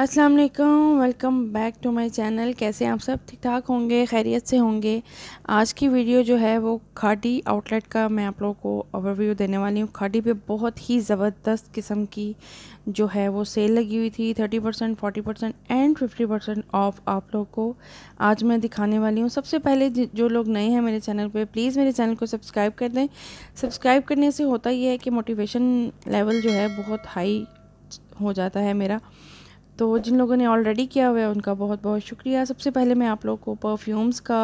अस्सलाम वालेकुम welcome back to my channel कैसे आप सब? ठीक ठाक होंगे, खैरियत से होंगे। आज की वीडियो जो है वो खाटी आउटलेट का मैं आप लोगों को ओवरव्यू देने वाली हूँ। खाटी पे बहुत ही ज़बरदस्त किस्म की जो है वो सेल लगी हुई थी। Thirty percent forty percent and fifty percent off आप लोग को आज मैं दिखाने वाली हूँ। सबसे पहले जो लोग नए हैं मेरे चैनल पर प्लीज़ मेरे चैनल को सब्सक्राइब कर दें। सब्सक्राइब करने से होता ये है कि मोटिवेशन लेवल जो है बहुत हाई हो जाता है मेरा। तो जिन लोगों ने ऑलरेडी किया हुआ है, उनका बहुत बहुत शुक्रिया। सबसे पहले मैं आप लोग को परफ्यूम्स का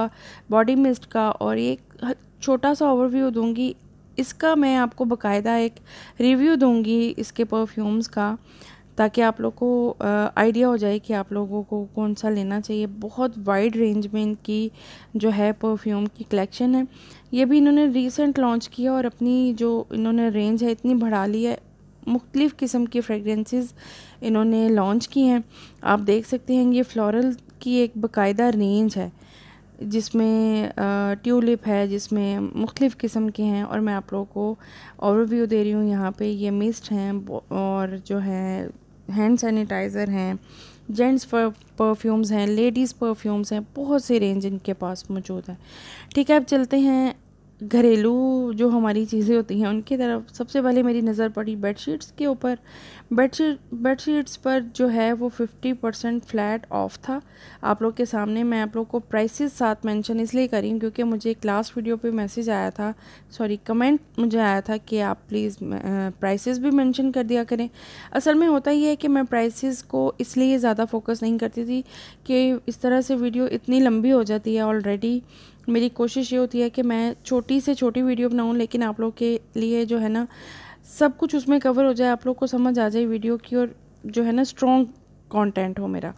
बॉडी मिस्ट का और एक छोटा सा ओवरव्यू दूँगी। इसका मैं आपको बकायदा एक रिव्यू दूँगी इसके परफ्यूम्स का, ताकि आप लोग को आइडिया हो जाए कि आप लोगों को कौन सा लेना चाहिए। बहुत वाइड रेंज में इनकी जो है परफ्यूम की कलेक्शन है। ये भी इन्होंने रिसेंट लॉन्च किया और अपनी जो इन्होंने रेंज है, इतनी बढ़ा ली है। मुख्तलिफ़ किस्म की फ्रेगरेंसेस इन्होंने लॉन्च की हैं। आप देख सकते हैं ये फ्लोरल की एक बाकायदा रेंज है, जिसमें ट्यूलिप है, जिसमें मुख्तलिफ़ किस्म के हैं और मैं आप लोगों को ओवरव्यू दे रही हूँ। यहाँ पे ये मिस्ट हैं और जो है हैंड सैनिटाइज़र हैं जेंट्स परफ्यूम्स हैं लेडीज़ परफ्यूम्स हैं, बहुत से रेंज इनके पास मौजूद है। ठीक है, अब चलते हैं घरेलू जो हमारी चीज़ें होती हैं, उनकी तरफ़ सबसे पहले मेरी नज़र पड़ी बेडशीट्स के ऊपर। बेडशीट, बेडशीट्स पर जो है वो फिफ्टी परसेंट फ्लैट ऑफ़ था। आप लोग के सामने मैं आप लोग को प्राइसेस साथ मेंशन इसलिए करी क्योंकि मुझे एक लास्ट वीडियो पे मैसेज आया था, सॉरी, कमेंट मुझे आया था कि आप प्लीज़ प्राइसेस भी मेंशन कर दिया करें। असल में होता ही है कि मैं प्राइसेस को इसलिए ज़्यादा फोकस नहीं करती थी कि इस तरह से वीडियो इतनी लंबी हो जाती है ऑलरेडी मेरी कोशिश ये होती है कि मैं छोटी से छोटी वीडियो बनाऊँ, लेकिन आप लोग के लिए जो है ना, सब कुछ उसमें कवर हो जाए, आप लोग को समझ आ जाए वीडियो की और जो है ना स्ट्रॉन्ग कंटेंट हो मेरा।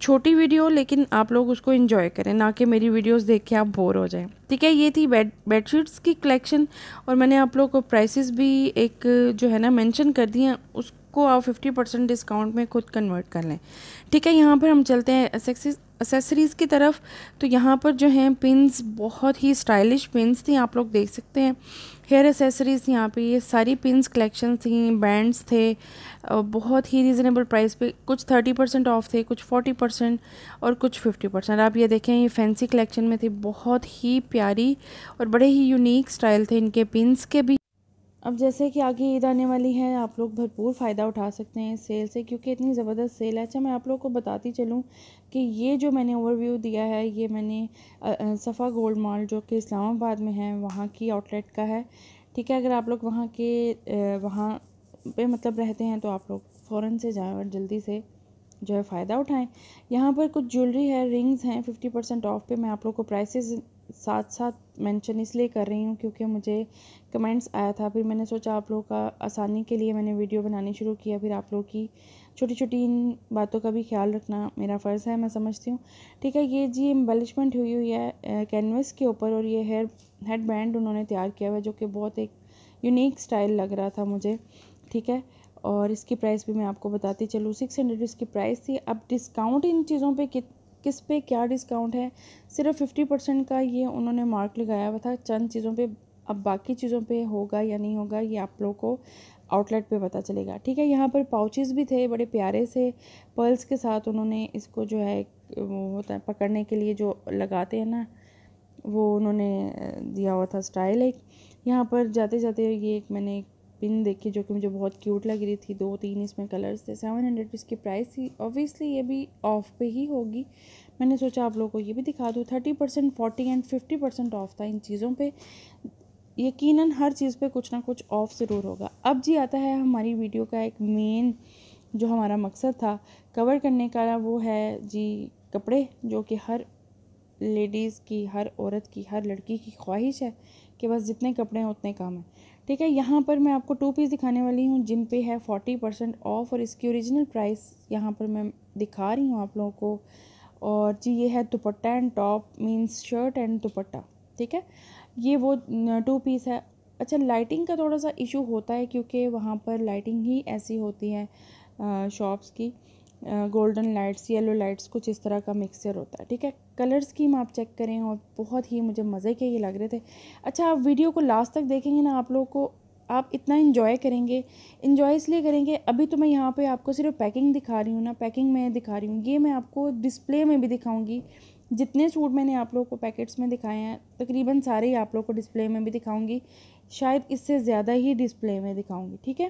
छोटी वीडियो, लेकिन आप लोग उसको इन्जॉय करें, ना कि मेरी वीडियोस देख के आप बोर हो जाएँ। ठीक है, ये थी बेड बेडशीट्स की कलेक्शन और मैंने आप लोग को प्राइसेस भी एक जो है ना मेंशन कर दिए हैं, उसको आप फिफ्टी परसेंट डिस्काउंट में खुद कन्वर्ट कर लें। ठीक है, यहाँ पर हम चलते हैं एसेसरीज़ की तरफ़ तो यहाँ पर जो हैं पिंस बहुत ही स्टाइलिश पिंस थी, आप लोग देख सकते हैं। हेयर एसेसरीज़ यहाँ पे, ये सारी पिंस कलेक्शन थी बैंड्स थे बहुत ही रीज़नेबल प्राइस पे, कुछ थर्टी परसेंट ऑफ़ थे, कुछ फोर्टी परसेंट और कुछ फिफ्टी परसेंट आप ये देखें, ये फैंसी कलेक्शन में थी, बहुत ही प्यारी और बड़े ही यूनिक स्टाइल थे इनके पिंस के भी। अब जैसे कि आगे ईद आने वाली है, आप लोग भरपूर फ़ायदा उठा सकते हैं सेल से, क्योंकि इतनी ज़बरदस्त सेल है। अच्छा मैं आप लोग को बताती चलूँ कि ये जो मैंने ओवरव्यू दिया है, ये मैंने सफ़ा गोल्ड मॉल जो कि इस्लामाबाद में है, वहाँ की आउटलेट का है। ठीक है, अगर आप लोग वहाँ के वहाँ पे मतलब रहते हैं तो आप लोग फ़ौर से जाएँ और जल्दी से जो है फ़ायदा उठाएँ। यहाँ पर कुछ ज्वेलरी है रिंग्स हैं फिफ्टी परसेंट ऑफ़ पे मैं आप लोग को प्राइसेस साथ साथ मेंशन इसलिए कर रही हूँ, क्योंकि मुझे कमेंट्स आया था। फिर मैंने सोचा आप लोगों का आसानी के लिए मैंने वीडियो बनानी शुरू किया। फिर आप लोग की छोटी छोटी इन बातों का भी ख्याल रखना मेरा फ़र्ज़ है, मैं समझती हूँ। ठीक है, ये जी एम्बलिशमेंट हुई हुई है कैनवस के ऊपर और ये हेयर हेड बैंड उन्होंने तैयार किया हुआ है, जो कि बहुत एक यूनिक स्टाइल लग रहा था मुझे। ठीक है, और इसकी प्राइस भी मैं आपको बताती चलूँ। सिक्स हंड्रेड इसकी प्राइस थी। अब डिस्काउंट इन चीज़ों पे कित किस पे क्या डिस्काउंट है? सिर्फ़ फिफ्टी परसेंट का ये उन्होंने मार्क लगाया हुआ था। चंद चीज़ों पे अब बाकी चीज़ों पे होगा या नहीं होगा, ये आप लोग को आउटलेट पे पता चलेगा। ठीक है, यहाँ पर पाउचेस भी थे, बड़े प्यारे से। पर्ल्स के साथ उन्होंने इसको जो है, वो होता है, पकड़ने के लिए जो लगाते हैं ना, वो उन्होंने दिया हुआ था स्टाइल एक। यहाँ पर जाते जाते ये एक मैंने एक पिन देखी जो कि मुझे बहुत क्यूट लग रही थी दो तीन इसमें कलर्स थे। सेवन हंड्रेड इसकी प्राइस थी। ऑब्वियसली ये भी ऑफ़ पे ही होगी। मैंने सोचा आप लोगों को ये भी दिखा दूँ। Thirty percent forty and fifty percent off था इन चीज़ों पे। यकीनन हर चीज़ पे कुछ ना कुछ ऑफ़ ज़रूर होगा। अब जी आता है हमारी वीडियो का एक मेन जो हमारा मकसद था कवर करने का, वो है जी कपड़े, जो कि हर लेडीज़ की, हर औरत की, हर लड़की की ख्वाहिश है कि बस जितने कपड़े हैं उतने कम हैं। ठीक है, यहाँ पर मैं आपको टू पीस दिखाने वाली हूँ, जिन पे है फोर्टी परसेंट ऑफ़ और इसकी ओरिजिनल प्राइस यहाँ पर मैं दिखा रही हूँ आप लोगों को। और जी, ये है dupatta and top means shirt and dupatta. ठीक है ये वो टू पीस है। अच्छा लाइटिंग का थोड़ा सा इशू होता है क्योंकि वहाँ पर लाइटिंग ही ऐसी होती है शॉप्स की। गोल्डन लाइट्स येलो लाइट्स कुछ इस तरह का मिक्सचर होता है, ठीक है? कलर स्कीम आप चेक करें और बहुत ही मुझे मज़े के ये लग रहे थे। अच्छा आप वीडियो को लास्ट तक देखेंगे ना आप लोगों को, आप इतना इन्जॉय करेंगे इन्जॉय इसलिए करेंगे, अभी तो मैं यहाँ पे आपको सिर्फ़ पैकिंग दिखा रही हूँ ना पैकिंग में दिखा रही हूँ, ये मैं आपको डिस्प्ले में भी दिखाऊँगी। जितने सूट मैंने आप लोगों को पैकेट्स में दिखाए हैं, तकरीबन सारे ही आप लोग को डिस्प्ले में भी दिखाऊँगी। शायद इससे ज़्यादा ही डिस्प्ले में दिखाऊँगी, ठीक है?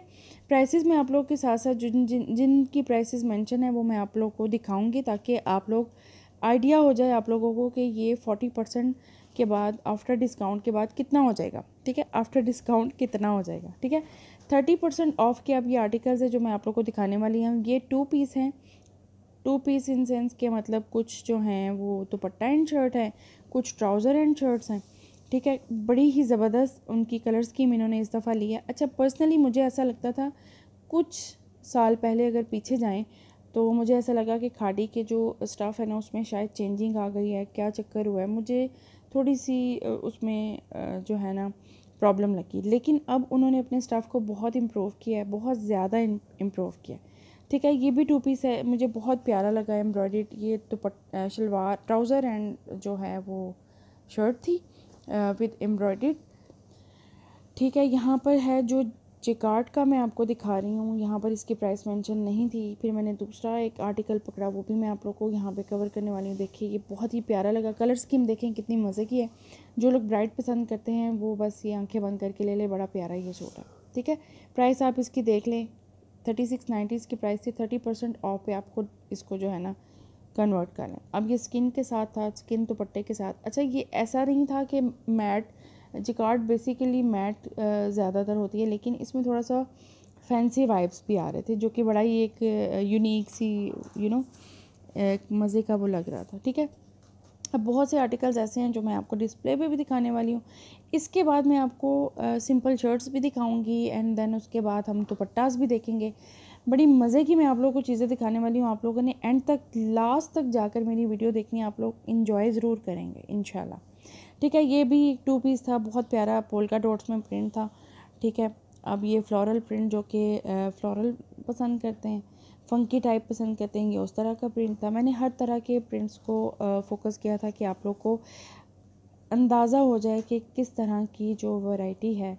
प्राइसेस मैं आप लोग के साथ साथ जिन जिन, जिनकी प्राइसेस मेंशन है, वो मैं आप लोग को दिखाऊँगी ताकि आप लोग आइडिया हो जाए आप लोगों को कि ये फोर्टी परसेंट के बाद आफ्टर डिस्काउंट के बाद कितना हो जाएगा, ठीक है? आफ्टर डिस्काउंट कितना हो जाएगा, ठीक है? थर्टी परसेंट ऑफ़ के अब ये आर्टिकल्स है जो मैं आप लोग को दिखाने वाली हूँ। ये टू पीस हैं टू पीस इन सेंस के मतलब कुछ जो हैं, वो दुपट्टा एंड शर्ट है, कुछ ट्राउज़र एंड शर्ट्स हैं। ठीक है, बड़ी ही ज़बरदस्त उनकी कलर स्कीम इन्होंने इस दफ़ा ली है। अच्छा पर्सनली मुझे ऐसा लगता था, कुछ साल पहले अगर पीछे जाएँ तो मुझे ऐसा लगा कि खाड़ी के जो स्टाफ है ना, उसमें शायद चेंजिंग आ गई है, क्या चक्कर हुआ है। मुझे थोड़ी सी उसमें जो है ना, प्रॉब्लम लगी। लेकिन अब उन्होंने अपने स्टाफ को बहुत इम्प्रूव किया है, बहुत ज़्यादा इम्प्रूव किया है। ठीक है, ये भी टू पीस है, मुझे बहुत प्यारा लगा एम्ब्रॉयड ये तो शलवार ट्राउज़र एंड जो है वो शर्ट थी विद एम्ब्रॉयड ठीक है, यहाँ पर है जो चिकार्ट का मैं आपको दिखा रही हूँ, यहाँ पर इसकी प्राइस मेंशन नहीं थी, फिर मैंने दूसरा एक आर्टिकल पकड़ा, वो भी मैं आप लोग को यहाँ पे कवर करने वाली हूँ, देखिए, ये बहुत ही प्यारा लगा कलर स्कीम देखें कितनी मज़े की है, जो लोग ब्राइट पसंद करते हैं, वो बस ये आँखें बंद करके ले ले, बड़ा प्यारा ये सूट है, ठीक है प्राइस आप इसकी देख लें। थर्टी सिक्स नाइन्टी इसकी प्राइस थी, थर्टी परसेंट ऑफ़ पे आपको इसको जो है ना कन्वर्ट कर लें अब ये स्किन के साथ था स्किन दुपट्टे के साथ। अच्छा ये ऐसा नहीं था कि मैट जिकार्ड बेसिकली मैट ज़्यादातर होती है, लेकिन इसमें थोड़ा सा फैंसी वाइब्स भी आ रहे थे, जो कि बड़ा ही एक यूनिक सी यू नो मज़े का वो लग रहा था, ठीक है? अब बहुत से आर्टिकल्स ऐसे हैं जो मैं आपको डिस्प्ले पे भी दिखाने वाली हूँ। इसके बाद मैं आपको सिंपल शर्ट्स भी दिखाऊँगी एंड देन उसके बाद हम दुपट्टास भी देखेंगे। बड़ी मज़े की मैं आप लोगों को चीज़ें दिखाने वाली हूँ। आप लोगों ने एंड तक लास्ट तक जाकर मेरी वीडियो देखनी आप लोग इन्जॉय ज़रूर करेंगे इन ठीक है, ये भी एक टू पीस था। बहुत प्यारा पोलका डॉट्स में प्रिंट था। ठीक है, अब ये फ्लोरल प्रिंट जो कि फ्लोरल पसंद करते हैं। फ़ंकी टाइप पसंद करते हैं, ये उस तरह का प्रिंट था। मैंने हर तरह के प्रिंट्स को फोकस किया था कि आप लोग को अंदाज़ा हो जाए कि किस तरह की जो वैरायटी है,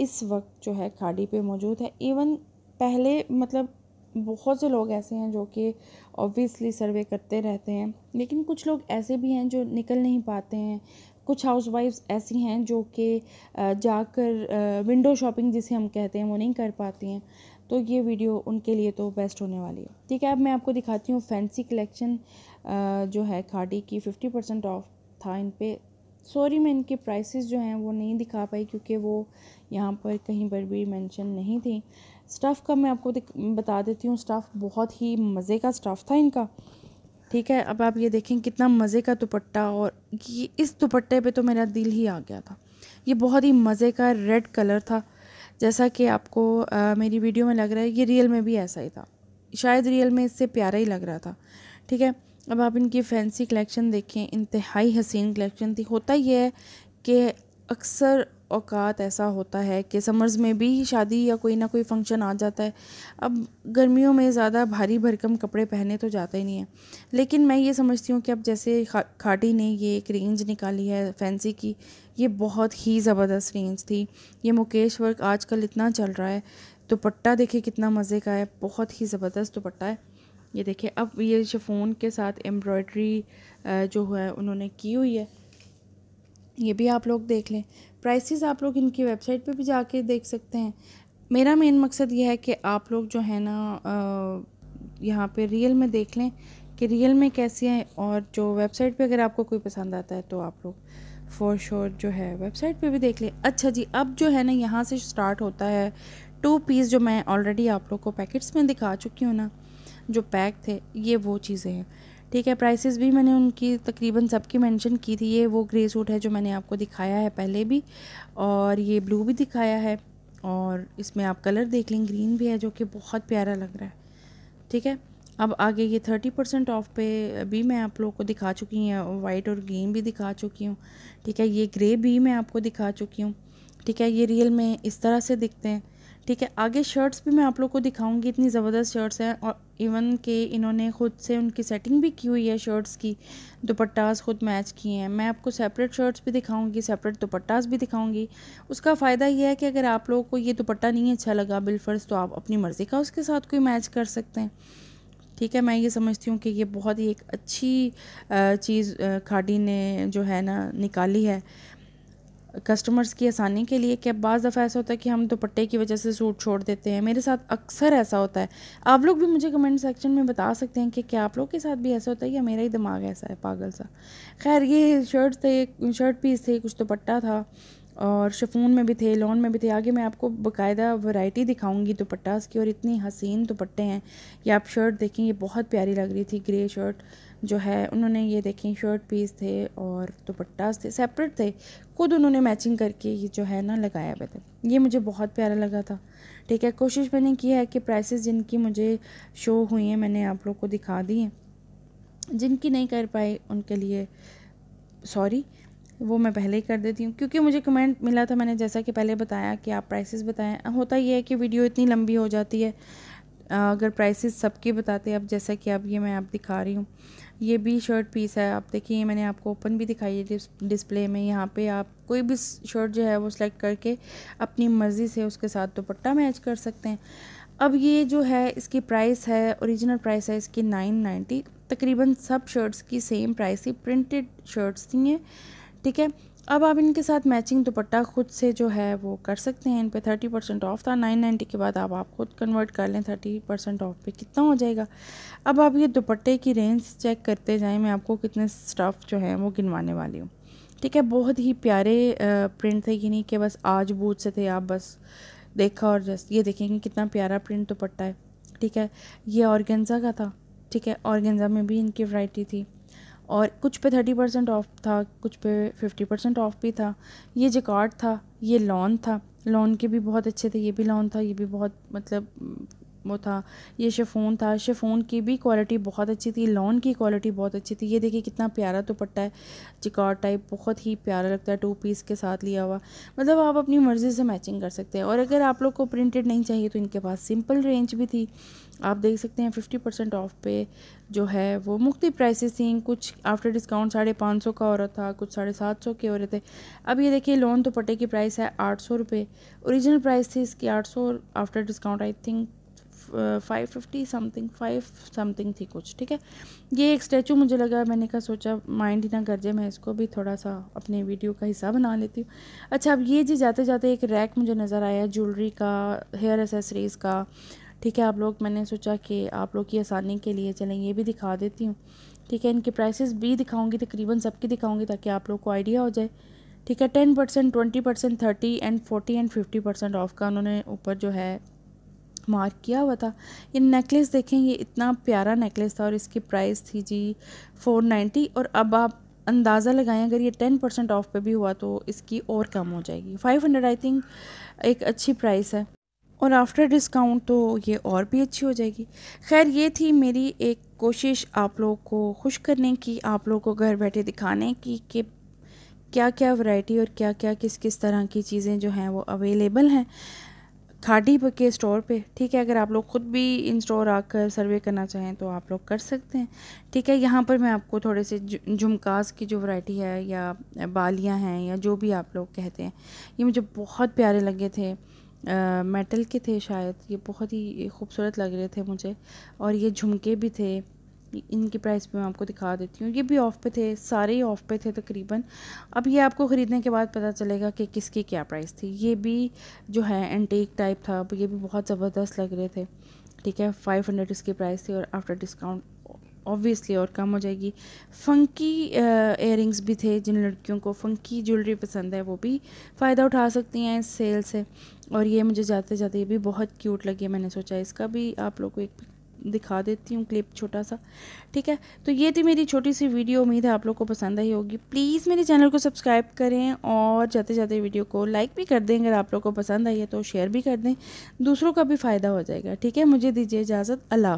इस वक्त जो है खाड़ी पे मौजूद है। इवन पहले मतलब बहुत से लोग ऐसे हैं जो कि ऑब्वियसली सर्वे करते रहते हैं, लेकिन कुछ लोग ऐसे भी हैं जो निकल नहीं पाते हैं। कुछ हाउस वाइफ्स ऐसी हैं जो कि जाकर विंडो शॉपिंग जिसे हम कहते हैं वो नहीं कर पाती हैं। तो ये वीडियो उनके लिए तो बेस्ट होने वाली है। ठीक है, अब मैं आपको दिखाती हूँ फैंसी कलेक्शन जो है खाड़ी की। फिफ्टी परसेंट ऑफ़ था इन पे। सॉरी मैं इनके प्राइसेस जो हैं वो नहीं दिखा पाई क्योंकि वो यहाँ पर कहीं पर भी मेंशन नहीं थी। स्टफ़ का मैं आपको बता देती हूँ। स्टफ़ बहुत ही मज़े का स्टफ़ था इनका। ठीक है अब आप ये देखें कितना मज़े का दुपट्टा और ये इस दुपट्टे पे तो मेरा दिल ही आ गया था। ये बहुत ही मज़े का रेड कलर था। जैसा कि आपको आ, मेरी वीडियो में लग रहा है ये रियल में भी ऐसा ही था। शायद रियल में इससे प्यारा ही लग रहा था। ठीक है अब आप इनकी फैंसी कलेक्शन देखें इंतहाई हसीन कलेक्शन थी। होता ये है कि अक्सर औकात ऐसा होता है कि समर्स में भी शादी या कोई ना कोई फ़ंक्शन आ जाता है। अब गर्मियों में ज़्यादा भारी भरकम कपड़े पहने तो जाता ही नहीं है। लेकिन मैं ये समझती हूँ कि अब जैसे खा, खाटी ने ये एक रेंज निकाली है फैंसी की, ये बहुत ही ज़बरदस्त रेंज थी। ये मुकेश वर्क आजकल इतना चल रहा है, दुपट्टा देखिए कितना मज़े का है, बहुत ही ज़बरदस्त दुपट्टा है। ये देखिए, अब ये शफोन के साथ एम्ब्रॉयड्री जो है उन्होंने की हुई है, ये भी आप लोग देख लें। प्राइसेस आप लोग इनकी वेबसाइट पे भी जाके देख सकते हैं। मेरा मेन मकसद ये है कि आप लोग जो है ना यहाँ पे रियल में देख लें कि रियल में कैसे हैं और जो वेबसाइट पे अगर आपको कोई पसंद आता है तो आप लोग फॉर श्योर जो है वेबसाइट पे भी देख लें। अच्छा जी, अब जो है ना, यहाँ से स्टार्ट होता है टू पीस जो मैं ऑलरेडी आप लोग को पैकेट्स में दिखा चुकी हूँ ना, जो पैक थे, ये वो चीज़ें हैं। ठीक है प्राइसेस भी मैंने उनकी तकरीबन सबकी मेंशन की थी। ये वो ग्रे सूट है जो मैंने आपको दिखाया है पहले भी और ये ब्लू भी दिखाया है और इसमें आप कलर देख लें ग्रीन भी है जो कि बहुत प्यारा लग रहा है। ठीक है, अब आगे ये थर्टी परसेंट ऑफ़ पे भी मैं आप लोगों को दिखा चुकी हूँ वाइट और ग्रीन भी दिखा चुकी हूँ। ठीक है, ये ग्रे भी मैं आपको दिखा चुकी हूँ। ठीक है, ये रियल में इस तरह से दिखते हैं। ठीक है, आगे शर्ट्स भी मैं आप लोग को दिखाऊँगी, इतनी ज़बरदस्त शर्ट्स हैं और इवन के इन्होंने ख़ुद से उनकी सेटिंग भी की हुई है शर्ट्स की, दुपट्टास खुद मैच किए हैं। मैं आपको सेपरेट शर्ट्स भी दिखाऊँगी सेपरेट दुपट्टास भी दिखाऊँगी। उसका फ़ायदा यह है कि अगर आप लोगों को ये दुपट्टा नहीं अच्छा लगा बिलफर्स तो आप अपनी मर्ज़ी का उसके साथ कोई मैच कर सकते हैं। ठीक है, मैं ये समझती हूँ कि ये बहुत ही एक अच्छी चीज़ खाड़ी ने जो है ना निकाली है। कस्टमर्स की आसानी के लिए कि बाज़ दफ़ा ऐसा होता है कि हम दुपट्टे की वजह से सूट छोड़ देते हैं। मेरे साथ अक्सर ऐसा होता है। आप लोग भी मुझे कमेंट सेक्शन में बता सकते हैं कि क्या आप लोग के साथ भी ऐसा होता है या मेरा ही दिमाग ऐसा है पागल सा? खैर, ये शर्ट थे शर्ट पीस थे, कुछ दुपट्टा था और शफून में भी थे लॉन में भी थे। आगे मैं आपको बाकायदा वैरायटी दिखाऊँगी दुपट्टास की और इतनी हसीन दुपट्टे हैं। ये आप शर्ट देखें, ये बहुत प्यारी लग रही थी ग्रे शर्ट जो है, उन्होंने ये देखें शर्ट पीस थे और दुपट्टास थे सेपरेट थे, खुद उन्होंने मैचिंग करके ये जो है ना लगाया हुए थे। ये मुझे बहुत प्यारा लगा था। ठीक है, कोशिश मैंने की है कि प्राइसेस जिनकी मुझे शो हुई हैं, मैंने आप लोग को दिखा दी हैं। जिनकी नहीं कर पाई उनके लिए सॉरी वो मैं पहले ही कर देती हूँ। क्योंकि मुझे कमेंट मिला था मैंने जैसा कि पहले बताया कि आप प्राइसेस बताएँ। होता ये है कि वीडियो इतनी लंबी हो जाती है अगर प्राइसेस सबके बताते अब जैसा कि अब ये मैं आप दिखा रही हूँ, ये भी शर्ट पीस है, आप देखिए मैंने आपको ओपन भी दिखाई है डिस्प्ले में, यहाँ पे आप कोई भी शर्ट जो है वो सिलेक्ट करके अपनी मर्ज़ी से उसके साथ दुपट्टा मैच कर सकते हैं। अब ये जो है, इसकी प्राइस है ओरिजिनल प्राइस है, इसकी नाइन नाइन्टी तकरीबन सब शर्ट्स की सेम प्राइस थी प्रिंटेड शर्ट्स थी ये। ठीक है? अब आप इनके साथ मैचिंग दुपट्टा खुद से जो है वो कर सकते हैं, इन पे थर्टी परसेंट ऑफ़ था। नाइन नाइन्टी के बाद आप आप खुद कन्वर्ट कर लें थर्टी परसेंट ऑफ़ पे कितना हो जाएगा? अब आप ये दुपट्टे की रेंज चेक करते जाएँ, मैं आपको कितने स्टफ़ जो है वो गिनवाने वाली हूँ। ठीक है? बहुत ही प्यारे प्रिंट थे कि नहीं कि बस आज बूझ से थे, आप बस देखा और जस्ट ये देखेंगे कितना प्यारा प्रिंट दुपट्टा है। ठीक है? ये ऑर्गेन्ज़ा का था। ठीक है? ऑर्गेन्ज़ा में भी इनकी वैरायटी थी। और कुछ पे थर्टी परसेंट ऑफ़ था, कुछ पे फिफ्टी परसेंट ऑफ़ भी था। ये जिकार्ड था, ये लॉन था। लॉन के भी बहुत अच्छे थे, ये भी लॉन था, ये भी बहुत मतलब वो था। ये शेफ़ोन था। शेफ़ोन की भी क्वालिटी बहुत अच्छी थी। लॉन की क्वालिटी बहुत अच्छी थी। ये देखिए कितना प्यारा दुपट्टा है। चिकार टाइप बहुत ही प्यारा लगता है। टू पीस के साथ लिया हुआ। मतलब आप अपनी मर्ज़ी से मैचिंग कर सकते हैं। और अगर आप लोग को प्रिंटेड नहीं चाहिए तो इनके पास सिंपल रेंज भी थी। आप देख सकते हैं फिफ्टी परसेंट ऑफ़ पे जो है वो मुख्तु प्राइसेस थी। कुछ आफ्टर डिस्काउंट साढ़े पाँच सौ का हो रहा था। कुछ साढ़े सात सौ के हो रहे थे। अब ये देखिए लोन दुपट्टे की प्राइस है आठ सौ रुपये ओरिजिनल प्राइस थी इसकी आठ सौ after discount I think five fifty something five something थी कुछ, ठीक है? ये एक स्टैचू मुझे लगा, मैंने कहा सोचा माइंड ही ना कर जाए, मैं इसको भी थोड़ा सा अपने वीडियो का हिस्सा बना लेती हूँ। अच्छा अब ये जी जाते जाते एक रैक मुझे नज़र आया ज्वेलरी का हेयर एसेसरीज़ का, ठीक है? आप लोग, मैंने सोचा कि आप लोग की आसानी के लिए चलें, ये भी दिखा देती हूँ। ठीक है, इनके प्राइसेस भी दिखाऊँगी, तकरीबन सबकी दिखाऊँगी, ताकि आप लोग को आइडिया हो जाए। ठीक है ten percent twenty percent thirty and forty and fifty percent off का उन्होंने ऊपर जो है मार्क किया हुआ था। ये नेकलेस देखें, ये इतना प्यारा नेकलेस था और इसकी प्राइस थी जी फोर नाइन्टी और अब आप अंदाज़ा लगाएँ, अगर ये टेन परसेंट ऑफ़ पे भी हुआ तो इसकी और कम हो जाएगी। फाइव हंड्रेड आई थिंक एक अच्छी प्राइस है और आफ्टर डिस्काउंट तो ये और भी अच्छी हो जाएगी। खैर, ये थी मेरी एक कोशिश आप लोगों को खुश करने की, आप लोगों को घर बैठे दिखाने की कि क्या क्या वैरायटी और क्या क्या किस किस तरह की चीज़ें जो हैं वो अवेलेबल हैं। खाड़ी के स्टोर पे ठीक है? अगर आप लोग ख़ुद भी इन स्टोर आकर सर्वे करना चाहें तो आप लोग कर सकते हैं। ठीक है? यहाँ पर मैं आपको थोड़े से झुमकास की जो वैरायटी है या बालियाँ हैं या जो भी आप लोग कहते हैं ये मुझे बहुत प्यारे लगे थे। आ, मेटल के थे शायद। ये बहुत ही खूबसूरत लग रहे थे मुझे। और ये झुमके भी थे। इनकी प्राइस भी मैं आपको दिखा देती हूँ। ये भी ऑफ़ पे थे, सारे ही ऑफ़ पे थे तकरीबन। अब ये आपको ख़रीदने के बाद पता चलेगा कि किसकी क्या प्राइस थी। ये भी जो है एंटीक टाइप था ये भी बहुत ज़बरदस्त लग रहे थे। ठीक है फाइव हंड्रेड इसकी प्राइस थी और आफ्टर डिस्काउंट ऑब्वियसली और कम हो जाएगी। फ़ंकी इयर भी थे जिन लड़कियों को फ़ंकी ज्वेलरी पसंद है, वो भी फ़ायदा उठा सकती हैं इस सेल से। और ये मुझे जाते जाते ये भी बहुत क्यूट लगी, मैंने सोचा इसका भी आप लोग को एक दिखा देती हूँ क्लिप छोटा सा, ठीक है? तो ये थी मेरी छोटी सी वीडियो, उम्मीद है आप लोग को पसंद आई होगी। प्लीज़ मेरे चैनल को सब्सक्राइब करें और जाते जाते वीडियो को लाइक भी कर दें, अगर आप लोग को पसंद आई है तो शेयर भी कर दें। दूसरों का भी फ़ायदा हो जाएगा, ठीक है? मुझे दीजिए इजाज़त, अल्लाह